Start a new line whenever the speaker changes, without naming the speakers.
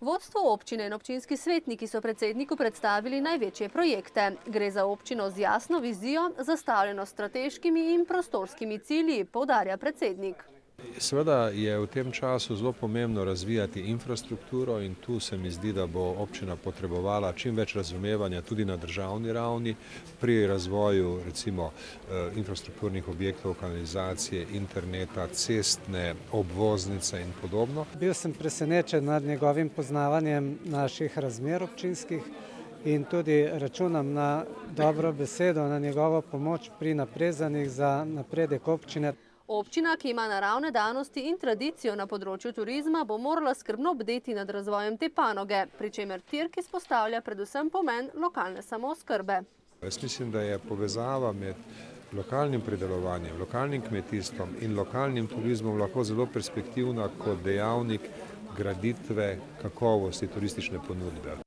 Vodstvo občine in občinski svetniki so predsedniku predstavili največje projekte. Gre za občino z jasno vizijo, zastavljeno strateškimi in prostorskimi cilji, poudarja predsednik.
Seveda je v tem času zelo pomembno razvijati infrastrukturo in tu se mi zdi, da bo občina potrebovala čim več razumevanja tudi na državni ravni pri razvoju recimo eh, infrastrukturnih objektov, kanalizacije, interneta, cestne, obvoznice in podobno.
Bil sem presenečen nad njegovim poznavanjem naših razmer občinskih in tudi računam na dobro besedo, na njegovo pomoč pri naprezanjih za napredek občine.
Občina, ki ima naravne danosti in tradicijo na področju turizma, bo morala skrbno bdeti nad razvojem te panoge, pri čemer Tirk izpostavlja predvsem pomen lokalne samooskrbe.
Jaz mislim, da je povezava med lokalnim pridelovanjem, lokalnim kmetijstvom in lokalnim turizmom lahko zelo perspektivna kot dejavnik graditve kakovosti turistične ponudbe.